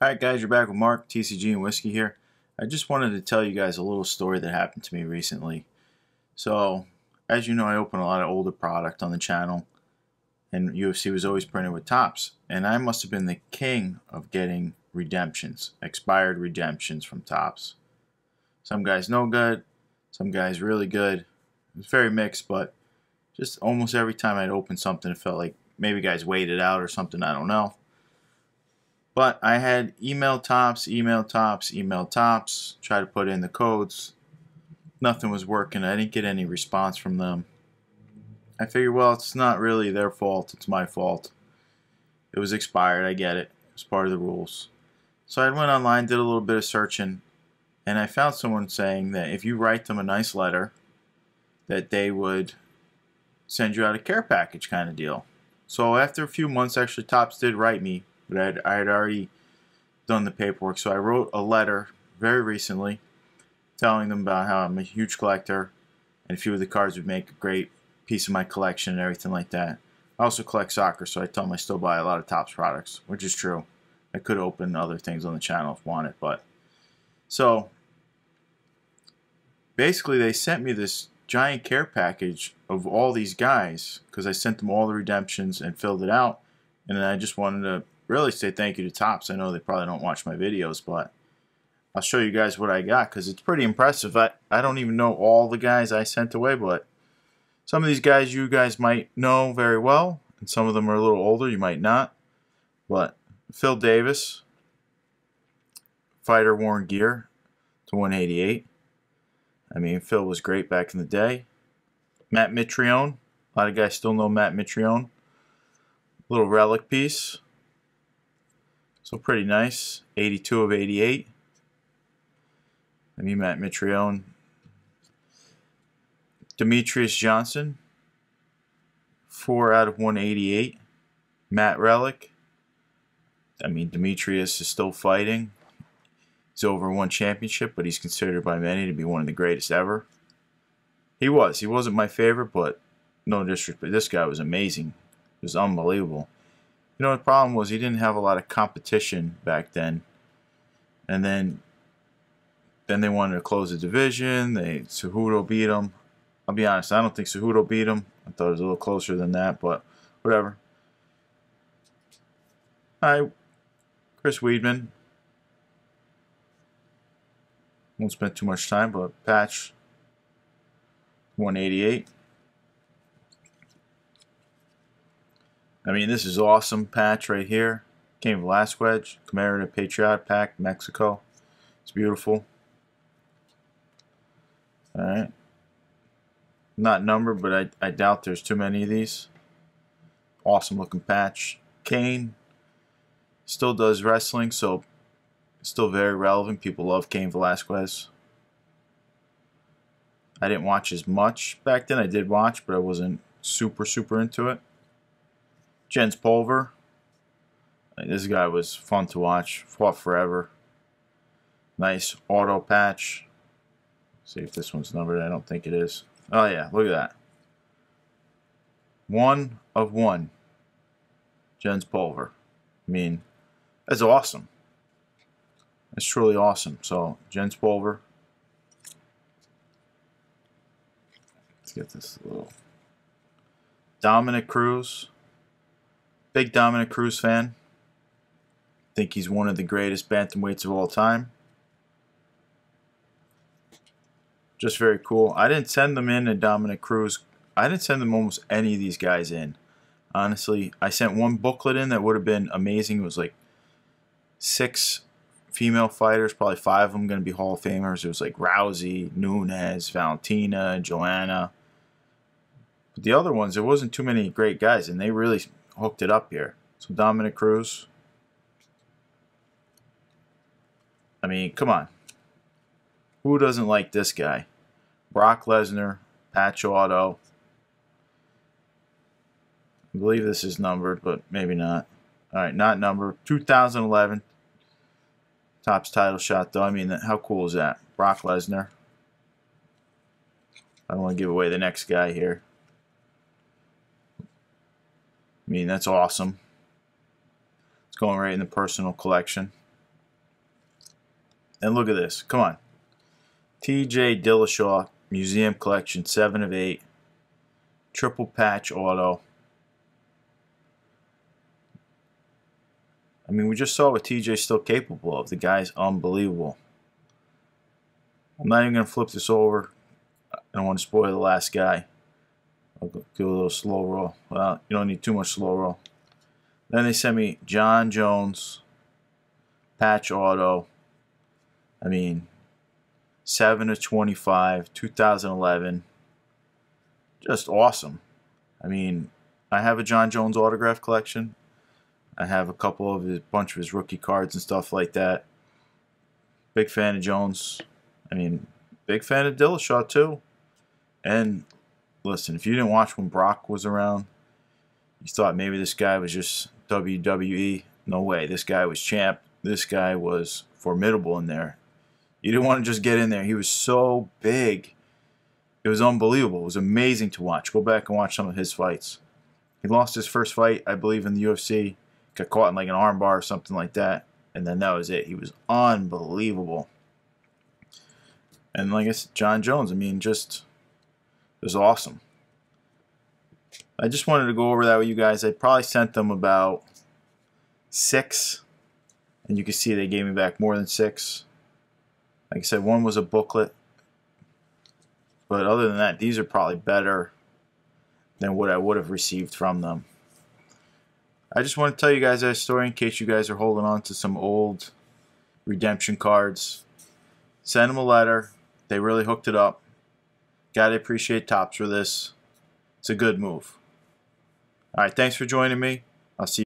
Alright guys, you're back with Mark, TCG and Whiskey here. I just wanted to tell you guys a little story that happened to me recently. So, as you know, I open a lot of older product on the channel, and UFC was always printed with Topps. And I must have been the king of getting redemptions, expired redemptions from Topps. Some guys no good, some guys really good. It was very mixed, but just almost every time I'd open something, it felt like maybe guys waited out or something, I don't know. But I had email Topps, email Topps, email Topps, try to put in the codes. Nothing was working. I didn't get any response from them. I figured, well, it's not really their fault. It's my fault. It was expired. I get it. It's part of the rules. So I went online, did a little bit of searching, and I found someone saying that if you write them a nice letter, that they would send you out a care package kind of deal. So after a few months, actually, Topps did write me but I'd, I had already done the paperwork. So I wrote a letter very recently telling them about how I'm a huge collector and a few of the cards would make a great piece of my collection and everything like that. I also collect soccer, so I tell them I still buy a lot of Topps products, which is true. I could open other things on the channel if wanted, but so basically they sent me this giant care package of all these guys because I sent them all the redemptions and filled it out, and then I just wanted to really say thank you to Topps. I know they probably don't watch my videos, but I'll show you guys what I got because it's pretty impressive. I, I don't even know all the guys I sent away, but some of these guys you guys might know very well, and some of them are a little older. You might not. But Phil Davis, fighter worn gear to 188. I mean, Phil was great back in the day. Matt Mitrione. A lot of guys still know Matt Mitrione. Little relic piece. So pretty nice. 82 of 88. I mean, Matt Mitrione. Demetrious Johnson. 4 out of 188. Matt Relic. I mean, Demetrius is still fighting. He's over one championship, but he's considered by many to be one of the greatest ever. He was. He wasn't my favorite, but no disrespect. But this guy was amazing. It was unbelievable. You know, the problem was he didn't have a lot of competition back then. And then then they wanted to close the division. They Cejudo beat him. I'll be honest, I don't think Cejudo beat him. I thought it was a little closer than that, but whatever. Hi, Chris Weidman. Won't spend too much time, but patch 188. I mean, this is awesome patch right here. Cain Velasquez, Commemorative Patriot Pack, Mexico. It's beautiful. Alright. Not numbered, but I, I doubt there's too many of these. Awesome looking patch. Cain still does wrestling, so still very relevant. People love Cain Velasquez. I didn't watch as much back then. I did watch, but I wasn't super, super into it. Jens Pulver. This guy was fun to watch. Fought forever. Nice auto patch. See if this one's numbered. I don't think it is. Oh yeah, look at that. One of one. Jens Pulver. I mean, that's awesome. That's truly awesome. So, Jens Pulver. Let's get this little. Dominick Cruz. Big Dominick Cruz fan. Think he's one of the greatest bantamweights of all time. Just very cool. I didn't send them in to Dominick Cruz. I didn't send them almost any of these guys in. Honestly, I sent one booklet in that would have been amazing. It was like six female fighters, probably five of them going to be Hall of Famers. It was like Rousey, Nunes, Valentina, Joanna. But the other ones, there wasn't too many great guys, and they really hooked it up here. So Dominick Cruz. I mean, come on. Who doesn't like this guy? Brock Lesnar, patch auto. I believe this is numbered, but maybe not. All right, not numbered. 2011 Topps title shot, though. I mean, how cool is that? Brock Lesnar. I don't want to give away the next guy here. I mean, that's awesome. It's going right in the personal collection. And look at this. Come on. TJ Dillashaw Museum Collection 7 of 8. Triple patch auto. I mean, we just saw what TJ's still capable of. The guy's unbelievable. I'm not even going to flip this over. I don't want to spoil the last guy. I'll do a little slow roll. Well, you don't need too much slow roll. Then they sent me Jon Jones, patch auto. I mean, 7 of 25, 2011. Just awesome. I mean, I have a Jon Jones autograph collection. I have a couple of his bunch of his rookie cards and stuff like that. Big fan of Jones. I mean, big fan of Dillashaw too. And listen, if you didn't watch when Brock was around, you thought maybe this guy was just WWE. No way. This guy was champ. This guy was formidable in there. You didn't want to just get in there. He was so big. It was unbelievable. It was amazing to watch. Go back and watch some of his fights. He lost his first fight, I believe, in the UFC. Got caught in like an armbar or something like that. And then that was it. He was unbelievable. And like I said, Jon Jones, I mean, just was awesome. I just wanted to go over that with you guys. I probably sent them about six, and you can see they gave me back more than six. Like I said, one was a booklet, but other than that, these are probably better than what I would have received from them. I just want to tell you guys that story in case you guys are holding on to some old redemption cards. Send them a letter. They really hooked it up. Gotta appreciate Topps for this. It's a good move. All right, thanks for joining me. I'll see you.